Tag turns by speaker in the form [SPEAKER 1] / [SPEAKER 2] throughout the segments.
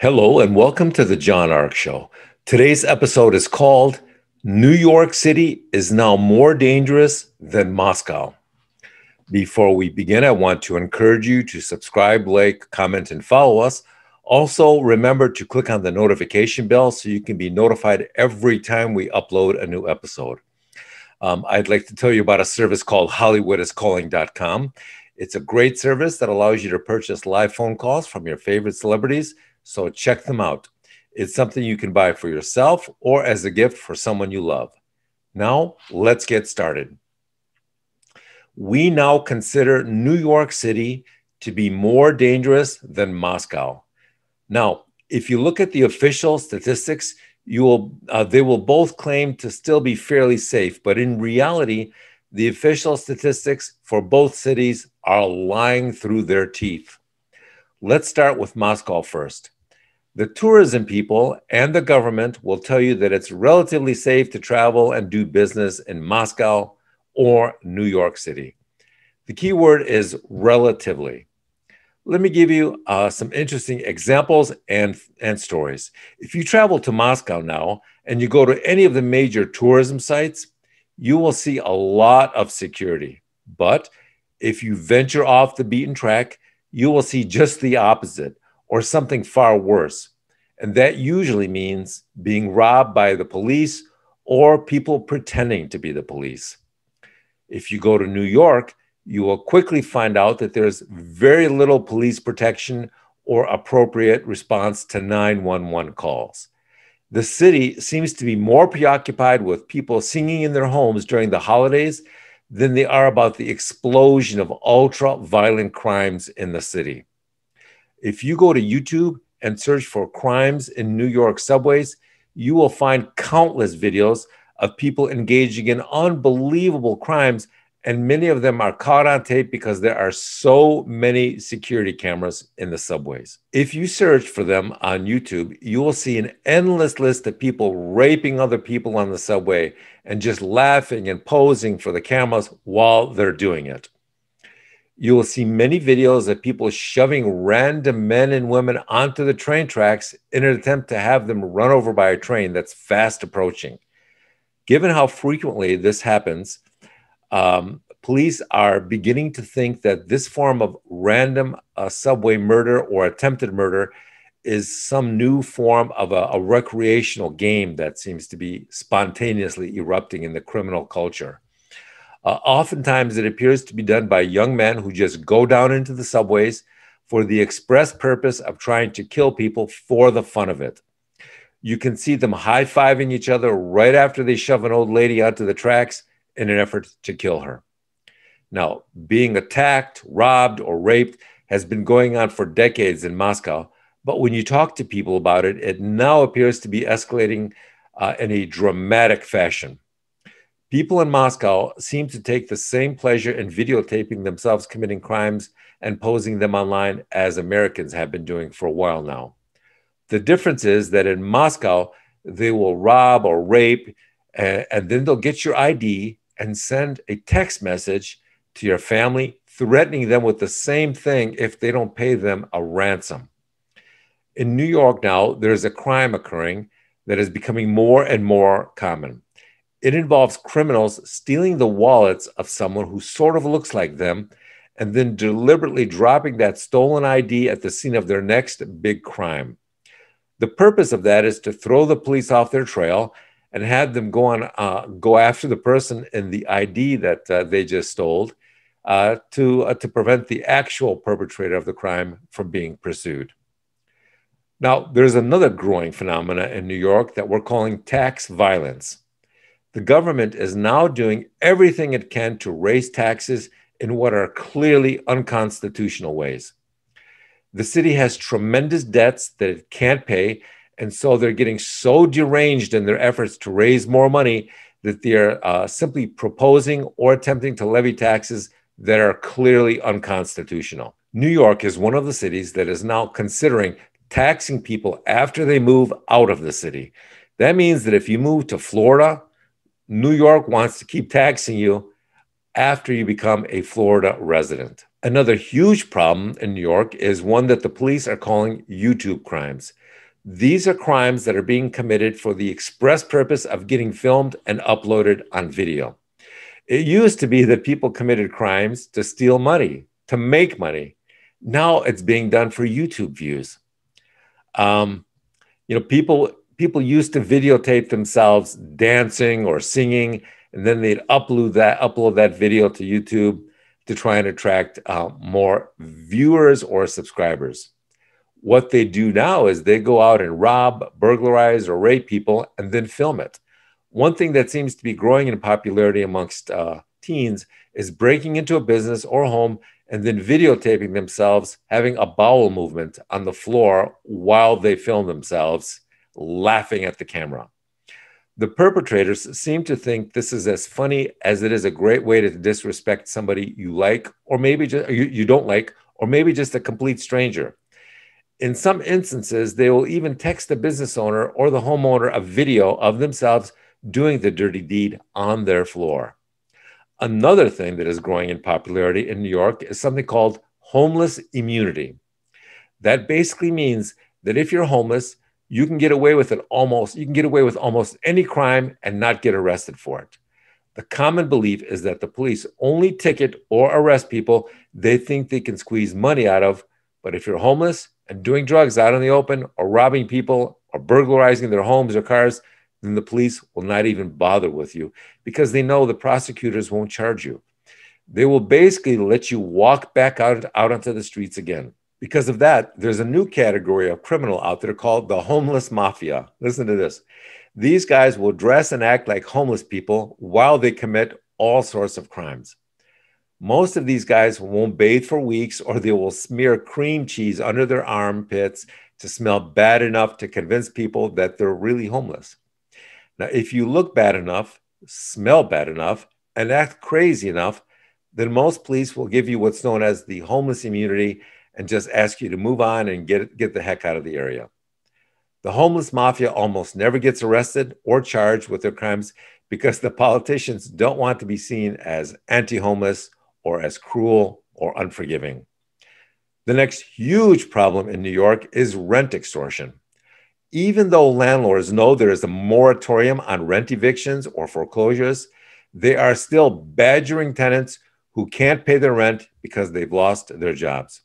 [SPEAKER 1] Hello, and welcome to the John Arc Show. Today's episode is called New York City is Now More Dangerous Than Moscow. Before we begin, I want to encourage you to subscribe, like, comment, and follow us. Also, remember to click on the notification bell so you can be notified every time we upload a new episode. Um, I'd like to tell you about a service called HollywoodIsCalling.com. It's a great service that allows you to purchase live phone calls from your favorite celebrities so check them out. It's something you can buy for yourself or as a gift for someone you love. Now, let's get started. We now consider New York City to be more dangerous than Moscow. Now, if you look at the official statistics, you will uh, they will both claim to still be fairly safe, but in reality, the official statistics for both cities are lying through their teeth. Let's start with Moscow first. The tourism people and the government will tell you that it's relatively safe to travel and do business in Moscow or New York City. The key word is relatively. Let me give you uh, some interesting examples and, and stories. If you travel to Moscow now and you go to any of the major tourism sites, you will see a lot of security. But if you venture off the beaten track, you will see just the opposite or something far worse. And that usually means being robbed by the police or people pretending to be the police. If you go to New York, you will quickly find out that there's very little police protection or appropriate response to 911 calls. The city seems to be more preoccupied with people singing in their homes during the holidays than they are about the explosion of ultra violent crimes in the city. If you go to YouTube and search for crimes in New York subways, you will find countless videos of people engaging in unbelievable crimes. And many of them are caught on tape because there are so many security cameras in the subways. If you search for them on YouTube, you will see an endless list of people raping other people on the subway and just laughing and posing for the cameras while they're doing it. You will see many videos of people shoving random men and women onto the train tracks in an attempt to have them run over by a train that's fast approaching. Given how frequently this happens, um, police are beginning to think that this form of random uh, subway murder or attempted murder is some new form of a, a recreational game that seems to be spontaneously erupting in the criminal culture. Uh, oftentimes, it appears to be done by young men who just go down into the subways for the express purpose of trying to kill people for the fun of it. You can see them high fiving each other right after they shove an old lady onto the tracks in an effort to kill her. Now, being attacked, robbed, or raped has been going on for decades in Moscow, but when you talk to people about it, it now appears to be escalating uh, in a dramatic fashion. People in Moscow seem to take the same pleasure in videotaping themselves committing crimes and posing them online as Americans have been doing for a while now. The difference is that in Moscow, they will rob or rape, and then they'll get your ID and send a text message to your family, threatening them with the same thing if they don't pay them a ransom. In New York now, there's a crime occurring that is becoming more and more common. It involves criminals stealing the wallets of someone who sort of looks like them and then deliberately dropping that stolen ID at the scene of their next big crime. The purpose of that is to throw the police off their trail and have them go on uh, go after the person in the ID that uh, they just stole uh, to uh, to prevent the actual perpetrator of the crime from being pursued. Now, there's another growing phenomena in New York that we're calling tax violence the government is now doing everything it can to raise taxes in what are clearly unconstitutional ways. The city has tremendous debts that it can't pay, and so they're getting so deranged in their efforts to raise more money that they're uh, simply proposing or attempting to levy taxes that are clearly unconstitutional. New York is one of the cities that is now considering taxing people after they move out of the city. That means that if you move to Florida New York wants to keep taxing you after you become a Florida resident. Another huge problem in New York is one that the police are calling YouTube crimes. These are crimes that are being committed for the express purpose of getting filmed and uploaded on video. It used to be that people committed crimes to steal money, to make money. Now it's being done for YouTube views. Um, you know, people people used to videotape themselves dancing or singing, and then they'd upload that upload that video to YouTube to try and attract uh, more viewers or subscribers. What they do now is they go out and rob, burglarize, or rape people and then film it. One thing that seems to be growing in popularity amongst uh, teens is breaking into a business or home and then videotaping themselves having a bowel movement on the floor while they film themselves laughing at the camera. The perpetrators seem to think this is as funny as it is a great way to disrespect somebody you like, or maybe just you, you don't like, or maybe just a complete stranger. In some instances, they will even text the business owner or the homeowner a video of themselves doing the dirty deed on their floor. Another thing that is growing in popularity in New York is something called homeless immunity. That basically means that if you're homeless, you can get away with it almost you can get away with almost any crime and not get arrested for it. The common belief is that the police only ticket or arrest people they think they can squeeze money out of but if you're homeless and doing drugs out in the open or robbing people or burglarizing their homes or cars then the police will not even bother with you because they know the prosecutors won't charge you. They will basically let you walk back out, out onto the streets again because of that, there's a new category of criminal out there called the homeless mafia. Listen to this. These guys will dress and act like homeless people while they commit all sorts of crimes. Most of these guys won't bathe for weeks or they will smear cream cheese under their armpits to smell bad enough to convince people that they're really homeless. Now, if you look bad enough, smell bad enough, and act crazy enough, then most police will give you what's known as the homeless immunity and just ask you to move on and get, get the heck out of the area. The homeless mafia almost never gets arrested or charged with their crimes because the politicians don't want to be seen as anti homeless or as cruel or unforgiving. The next huge problem in New York is rent extortion. Even though landlords know there is a moratorium on rent evictions or foreclosures, they are still badgering tenants who can't pay their rent because they've lost their jobs.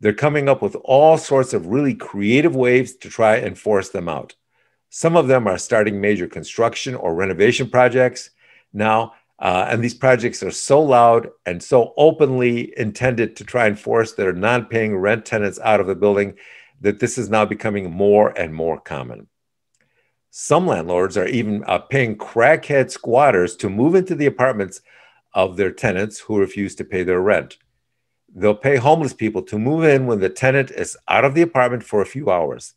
[SPEAKER 1] They're coming up with all sorts of really creative ways to try and force them out. Some of them are starting major construction or renovation projects now. Uh, and these projects are so loud and so openly intended to try and force their non paying rent tenants out of the building that this is now becoming more and more common. Some landlords are even uh, paying crackhead squatters to move into the apartments of their tenants who refuse to pay their rent. They'll pay homeless people to move in when the tenant is out of the apartment for a few hours.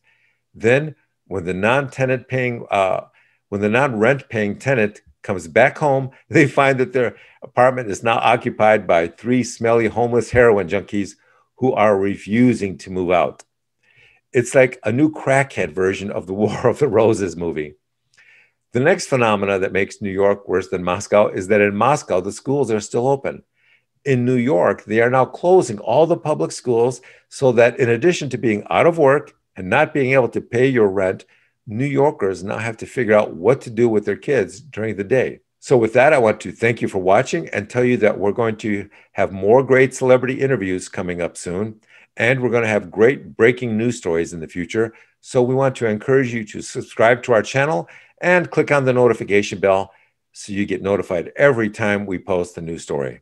[SPEAKER 1] Then, when the non-tenant paying, uh, when the non-rent paying tenant comes back home, they find that their apartment is now occupied by three smelly homeless heroin junkies who are refusing to move out. It's like a new crackhead version of the War of the Roses movie. The next phenomena that makes New York worse than Moscow is that in Moscow, the schools are still open in New York, they are now closing all the public schools so that in addition to being out of work and not being able to pay your rent, New Yorkers now have to figure out what to do with their kids during the day. So, with that, I want to thank you for watching and tell you that we're going to have more great celebrity interviews coming up soon. And we're going to have great breaking news stories in the future. So, we want to encourage you to subscribe to our channel and click on the notification bell so you get notified every time we post a new story.